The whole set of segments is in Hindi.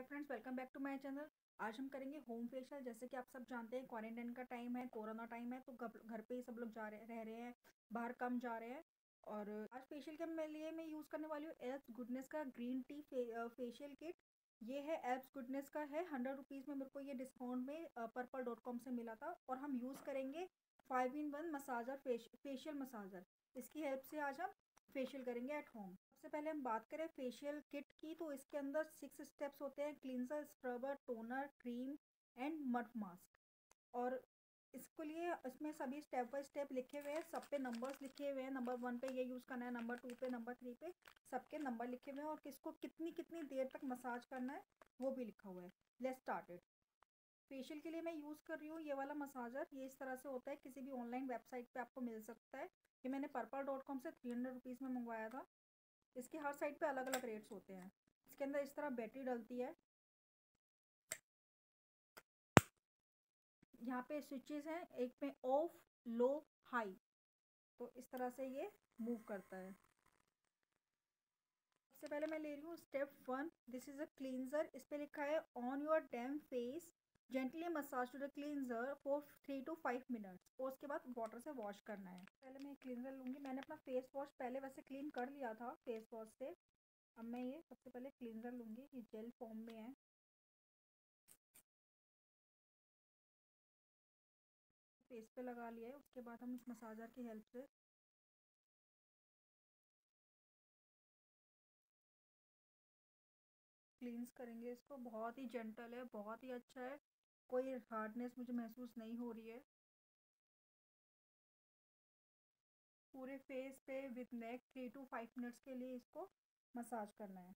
Hi friends welcome back to my channel आज हम करेंगे होम फेशियल जैसे कि आप सब जानते हैं क्वारंटाइन का टाइम है कोरोना टाइम है तो घर पे ही सब लोग जा रहे रह रहे हैं बाहर कम जा रहे हैं। और आज फेशियल के मैं लिए मैं यूज़ करने वाली हूँ एल्स गुडनेस का ग्रीन टी फे, फेशियल किट ये है एल्स गुडनेस का है हंड्रेड रुपीज़ में मेरे को ये डिस्काउंट में पर्पल डॉट कॉम से मिला था। और हम यूज़ करेंगे फाइव इन वन मसाजर फेश फेशियल मसाजर इसकी हेल्प से आज हम फेशियल करेंगे एट होम सबसे पहले हम बात करें फेशियल किट की तो इसके अंदर सिक्स स्टेप्स होते हैं cleanser scrubber toner cream and mud mask और इसके लिए इसमें सभी स्टेप बाय स्टेप लिखे हुए हैं, सब पे नंबर्स लिखे हुए हैं नंबर वन पे ये यूज़ करना है नंबर टू पे नंबर थ्री पे सबके नंबर लिखे हुए हैं और किसको कितनी कितनी देर तक मसाज करना है, वो भी लिखा हुआ है. लेट स्टार्टेड फेशियल के लिए मैं यूज़ कर रही हूँ, ये वाला मसाजर ये इस तरह से होता है, किसी भी ऑनलाइन वेबसाइट पे आपको मिल सकता है। ये मैंने पर्पल डॉट कॉम से थ्री हंड्रेड रुपीज़ में मंगवाया था। इसके हर साइड पे अलग अलग रेट्स होते हैं। इसके अंदर इस तरह बैटरी डलती है। यहाँ पे स्विचेस हैं, एक में ऑफ़ लो हाई तो इस तरह से ये मूव करता है। सबसे पहले मैं ले रही हूँ step one this is a cleanser इस पर लिखा है on your damp face gently massage to the cleanser for three to five minutes और उसके बाद वाटर से वॉश करना है। पहले मैं क्लींजर लूँगी। मैंने अपना फेस वॉश पहले वैसे क्लीन कर लिया था फेस वॉश से। अब मैं ये सबसे पहले क्लींजर लूँगी। ये जेल फॉर्म में है। फेस पे लगा लिया है। उसके बाद हम इस मसाजर की हेल्प से क्लींस करेंगे। इसको बहुत ही जेंटल है, बहुत ही अच्छा है। कोई हार्डनेस मुझे महसूस नहीं हो रही है। पूरे फेस पे with neck three to five minutes के लिए इसको मसाज करना है।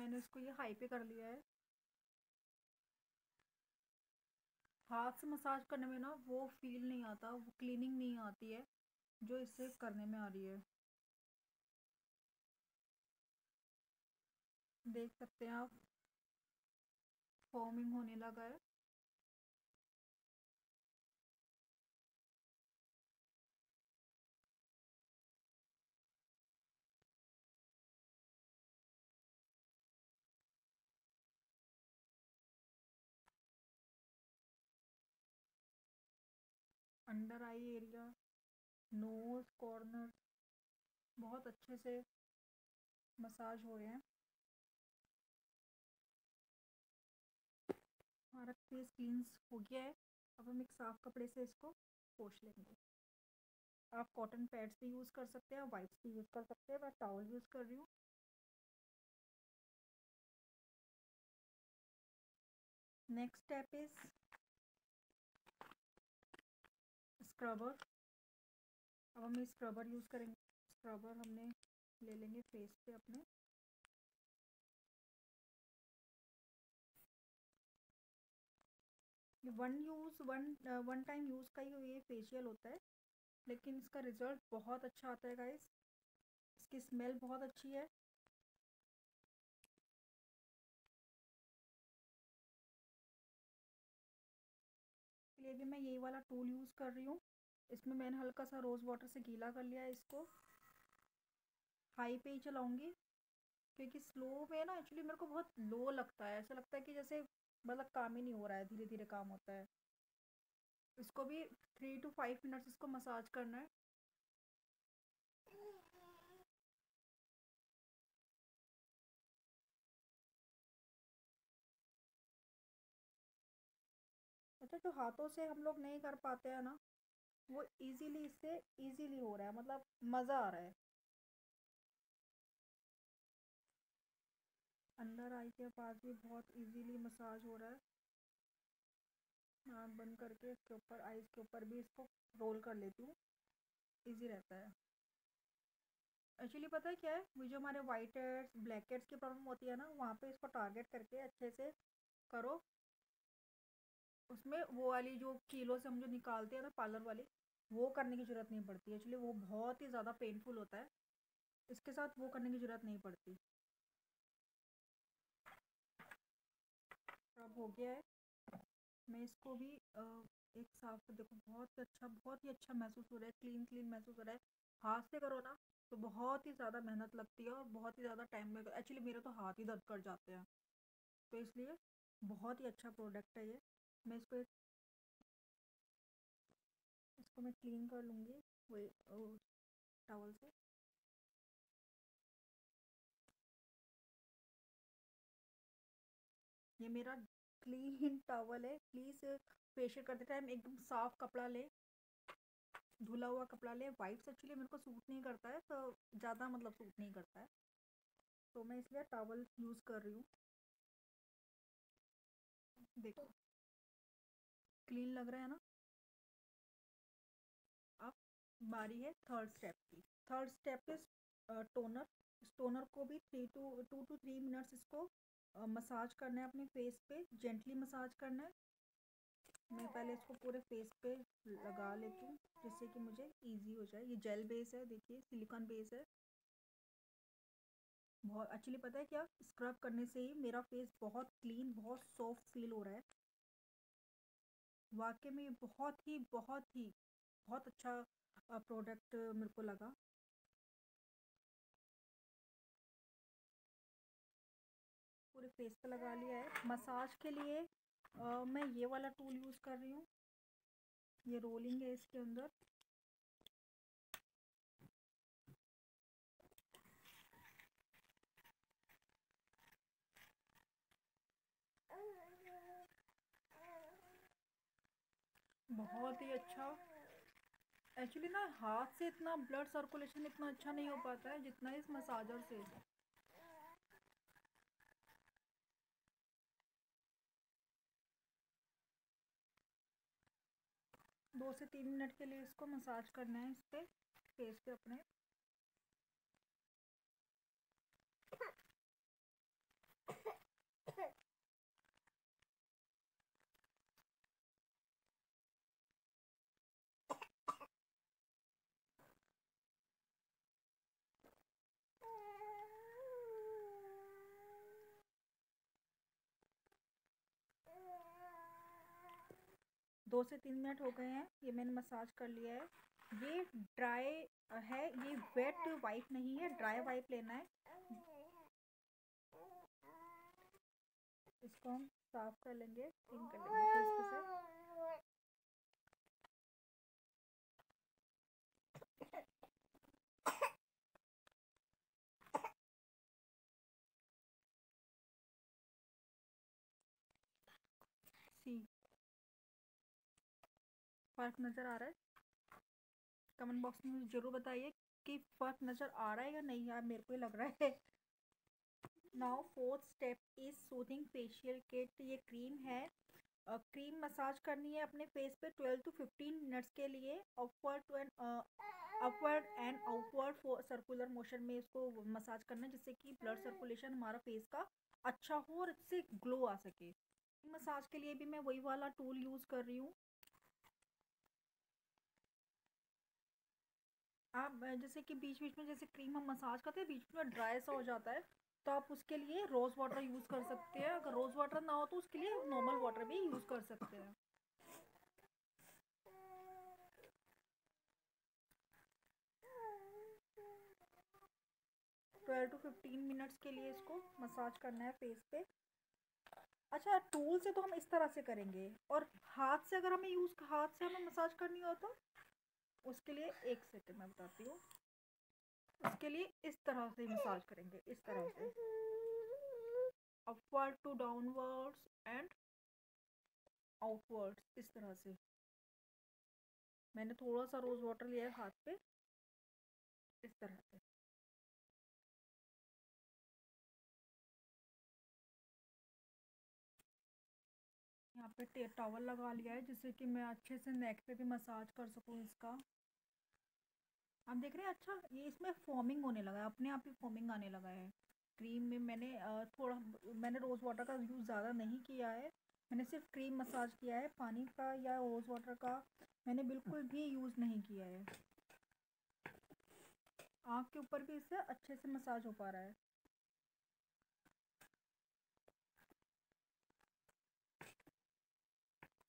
मैंने इसको ये हाई पे कर लिया है। हाथ से मसाज करने में ना वो फील नहीं आता, वो क्लीनिंग नहीं आती है, जो इससे करने में आ रही है। देख सकते हैं आप। फॉर्मिंग होने लगा है। Under eye area nose corner बहुत अच्छे से मसाज हो रहे हैं। हमारा फेस क्लींस हो गया है। अब हम एक साफ़ कपड़े से इसको पोछ लेंगे। आप कॉटन पैड्स भी यूज़ कर सकते हैं वाइप्स भी यूज़ कर सकते हैं। मैं टावल यूज़ कर रही हूँ। नेक्स्ट स्टेप इज़ स्क्रबर अब हम स्क्रबर यूज़ करेंगे। स्क्रबर हमने ले लेंगे फेस पे अपने। One use one one time use का ही ये फेशियल होता है। लेकिन इसका रिज़ल्ट बहुत अच्छा आता है गाइस इसकी स्मेल बहुत अच्छी है। लिए भी मैं यही वाला टूल यूज़ कर रही हूँ। इसमें मैंने हल्का सा रोज़ वाटर से गीला कर लिया है इसको। हाई पे ही चलाऊँगी, क्योंकि स्लो में ना एक्चुअली मेरे को बहुत लो लगता है। ऐसा लगता है कि जैसे मतलब काम ही नहीं हो रहा है धीरे धीरे काम होता है। इसको भी थ्री टू फाइव मिनट्स इसको मसाज करना है। अच्छा जो हाथों से हम लोग नहीं कर पाते हैं ना, वो इजीली इससे इजीली हो रहा है मतलब मज़ा आ रहा है। अंदर आई के पास भी बहुत इजीली मसाज हो रहा है। आँख बंद करके इसके ऊपर आइज़ के ऊपर भी इसको रोल कर लेती हूँ। इजी रहता है। एक्चुअली पता है क्या है? वो जो हमारे वाइट हेड्स ब्लैक हेड्स की प्रॉब्लम होती है ना, वहाँ पे इसको टारगेट करके अच्छे से करो। उसमें वो वाली जो कीलो से हम जो निकालते हैं ना पार्लर वाली, वो करने की ज़रूरत नहीं पड़ती। एक्चुअली वो बहुत ही ज़्यादा पेनफुल होता है। इसके साथ वो करने की ज़रूरत नहीं पड़ती। अब हो गया है। मैं इसको भी एक साफ़ देखो। बहुत अच्छा बहुत ही अच्छा महसूस हो रहा है। क्लीन क्लीन महसूस हो रहा है। हाथ से करो ना तो बहुत ही ज़्यादा मेहनत लगती है और बहुत ही ज़्यादा टाइम है एक्चुअली मेरे तो हाथ ही दर्द कर जाते हैं। तो इसलिए बहुत ही अच्छा प्रोडक्ट है ये। मैं इसको इसको मैं क्लीन कर लूँगी, वही टावल से। ये मेरा क्लीन टॉवल है। प्लीज़ फेशियल करते टाइम एकदम साफ़ कपड़ा ले। धुला हुआ कपड़ा ले। वाइप्स एक्चुअली मेरे को सूट नहीं करता है तो ज़्यादा मतलब सूट नहीं करता है। तो मैं इसलिए टॉवल यूज़ कर रही हूँ। देखो। क्लीन लग रहा है ना? अब बारी है थर्ड स्टेप की। थर्ड स्टेप इज़ टोनर इस टोनर को भी three to two to three minutes इसको मसाज करना है अपने फेस पे। जेंटली मसाज करना है। मैं पहले इसको पूरे फेस पे लगा लेती हूँ, जिससे कि मुझे इजी हो जाए। ये जेल बेस है, देखिए सिलिकॉन बेस है। बहुत एक्चुअली पता है क्या? स्क्रब करने से ही मेरा फेस बहुत क्लीन बहुत सॉफ्ट फील हो रहा है। वाकई में बहुत ही बहुत ही बहुत अच्छा प्रोडक्ट मेरे को लगा। पूरे फेस पे लगा लिया है। मसाज के लिए आ, मैं ये वाला टूल यूज़ कर रही हूँ। ये रोलिंग है इसके अंदर। बहुत ही अच्छा। एक्चुअली ना, हाथ से इतना ब्लड सर्कुलेशन इतना अच्छा नहीं हो पाता है, जितना इस मसाजर से। दो से तीन मिनट के लिए इसको मसाज करना है, इस पर फेस पे अपने। दो से तीन मिनट हो गए हैं, ये मैंने मसाज कर लिया है। ये ड्राई, है, ये वेट वाइप नहीं है, ड्राई वाइप लेना है। इसको हम साफ़ कर लेंगे क्लीन कर लेंगे से। फ़र्क नज़र आ रहा है। कमेंट बॉक्स में मुझे ज़रूर बताइए कि फ़र्क नज़र आ रहा है या नहीं यार मेरे को लग रहा है। Now fourth step is soothing facial kit ये क्रीम है। क्रीम uh, मसाज करनी है अपने फेस पे 12 टू 15 मिनट्स के लिए। Upward to and upward and outward circular motion में इसको मसाज करना है जिससे कि ब्लड सर्कुलेशन हमारा फेस का अच्छा हो और इससे ग्लो आ सके। मसाज के लिए भी मैं वही वाला टूल यूज़ कर रही हूँ। आप जैसे कि बीच बीच में जैसे क्रीम हम मसाज करते हैं बीच में ड्राई सा हो जाता है तो आप उसके लिए रोज़ वाटर यूज़ कर सकते हैं। अगर रोज़ वाटर ना हो तो उसके लिए नॉर्मल वाटर भी यूज़ कर सकते हैं। ट्वेल्व टू फिफ्टीन मिनट्स के लिए इसको मसाज करना है फेस पे। अच्छा टूल से तो हम इस तरह से करेंगे और हाथ से अगर हमें यूज़ हाथ से हमें मसाज करनी हो तो? उसके लिए एक सेकेंड मैं बताती हूँ। उसके लिए इस तरह से मसाज करेंगे, इस तरह से। Upward to downwards and outwards इस तरह से। मैंने थोड़ा सा रोज़ वाटर लिया है हाथ पे, इस तरह से। पे टॉवल लगा लिया है जिससे कि मैं अच्छे से नेक पे भी मसाज कर सकूँ इसका। आप देख रहे हैं? अच्छा ये इसमें फॉर्मिंग होने लगा है। अपने आप ही फॉर्मिंग आने लगा है। क्रीम में मैंने थोड़ा, मैंने रोज़ वाटर का यूज़ ज़्यादा नहीं किया है। मैंने सिर्फ़ क्रीम मसाज किया है, पानी का या रोज़ वाटर का। मैंने बिल्कुल भी यूज़ नहीं किया है। आँख के ऊपर भी इससे अच्छे से मसाज हो पा रहा है।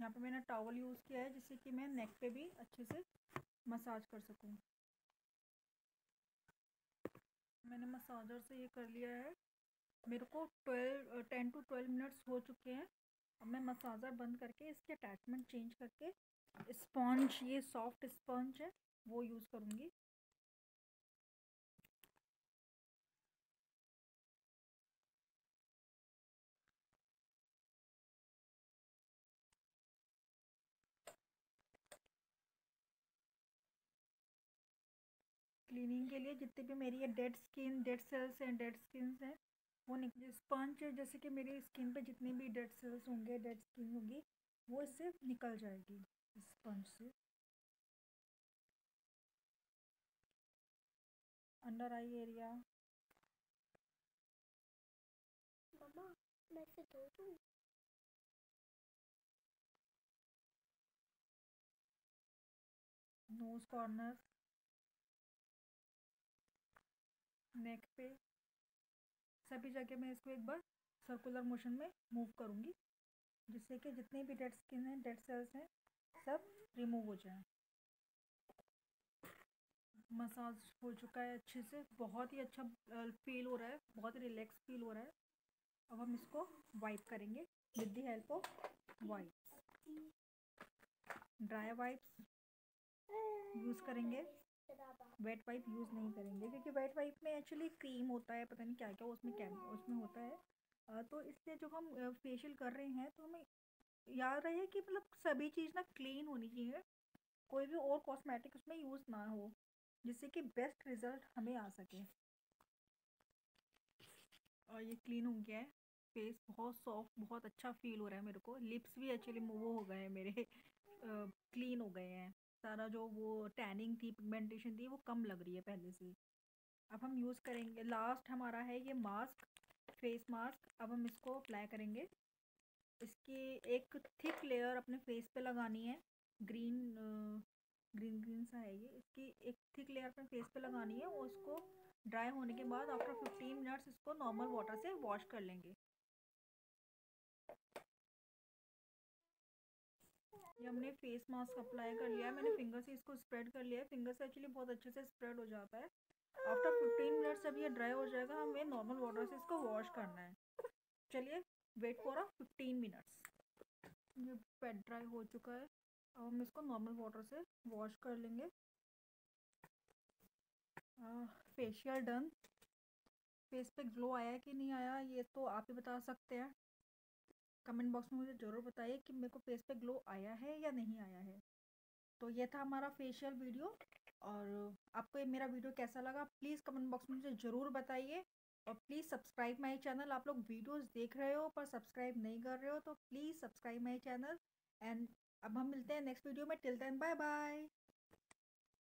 यहाँ पे मैंने टॉवल यूज़ किया है जिससे कि मैं नेक पे भी अच्छे से मसाज कर सकूँ। मैंने मसाजर से ये कर लिया है। मेरे को twelve ten to twelve minutes हो चुके हैं। अब मैं मसाजर बंद करके इसके अटैचमेंट चेंज करके स्पॉन्ज ये सॉफ्ट स्पॉन्ज है, वो यूज़ करूँगी। क्लीनिंग के लिए जितने भी मेरी ये डेड स्किन डेड सेल्स हैं डेड स्किन हैं वो निकले स्पंज जैसे कि मेरी स्किन पे जितने भी डेड सेल्स होंगे डेड स्किन होगी वो इससे निकल जाएगी स्पंज से। अंडर आई एरिया मम्मा मैं से धो दूँ? नोज़ कॉर्नर नेक पे सभी जगह मैं इसको एक बार सर्कुलर मोशन में मूव करूँगी, जिससे कि जितने भी डेड स्किन हैं डेड सेल्स हैं, सब रिमूव हो जाए। मसाज हो चुका है अच्छे से, बहुत ही अच्छा फील हो रहा है, बहुत ही रिलैक्स फील हो रहा है। अब हम इसको वाइप करेंगे with the help of wipes dry wipes use करेंगे। वेट वाइप यूज़ नहीं करेंगे, क्योंकि वेट वाइप में एक्चुअली क्रीम होता है, पता नहीं क्या क्या उसमें क्या उसमें होता है। तो इसलिए जो हम फेशियल कर रहे हैं तो हमें याद रहे कि मतलब सभी चीज़ ना क्लीन होनी चाहिए, कोई भी और कॉस्मेटिक उसमें यूज़ ना हो, जिससे कि बेस्ट रिज़ल्ट हमें आ सके। और ये क्लीन हो गया है फेस बहुत सॉफ्ट बहुत अच्छा फील हो रहा है मेरे को लिप्स भी एक्चुअली वो हो गए हैं मेरे क्लीन हो गए हैं। सारा जो वो टैनिंग थी पिगमेंटेशन थी, वो कम लग रही है पहले से। अब हम यूज़ करेंगे लास्ट हमारा है ये मास्क फेस मास्क अब हम इसको अप्लाई करेंगे। इसकी एक थिक लेयर अपने फेस पे लगानी है। ग्रीन ग्रीन ग्रीन सा है ये। इसकी एक थिक लेयर अपने फेस पे लगानी है। और उसको ड्राई होने के बाद आफ्टर फिफ्टीन मिनट्स इसको नॉर्मल वाटर से वॉश कर लेंगे। ये हमने फेस मास्क अप्लाई कर लिया है, मैंने फिंगर से इसको स्प्रेड कर लिया है फिंगर से एक्चुअली बहुत अच्छे से स्प्रेड हो जाता है। आफ्टर फिफ्टीन मिनट्स जब ये ड्राई हो जाएगा, हमें नॉर्मल वाटर से इसको वॉश करना है। चलिए wait for a fifteen minutes ये पेट ड्राई हो चुका है, अब हम इसको नॉर्मल वाटर से वॉश कर लेंगे। फेशियल डन फेस पे ग्लो आया कि नहीं आया, ये तो आप ही बता सकते हैं। कमेंट बॉक्स में मुझे ज़रूर बताइए कि मेरे को फेस पे ग्लो आया है या नहीं आया है। तो ये था हमारा फेशियल वीडियो और आपको ये मेरा वीडियो कैसा लगा प्लीज़ कमेंट बॉक्स में मुझे ज़रूर बताइए। और प्लीज़ सब्सक्राइब माई चैनल आप लोग वीडियोस देख रहे हो पर सब्सक्राइब नहीं कर रहे हो तो please subscribe my channel and अब हम मिलते हैं नेक्स्ट वीडियो में। Till then bye bye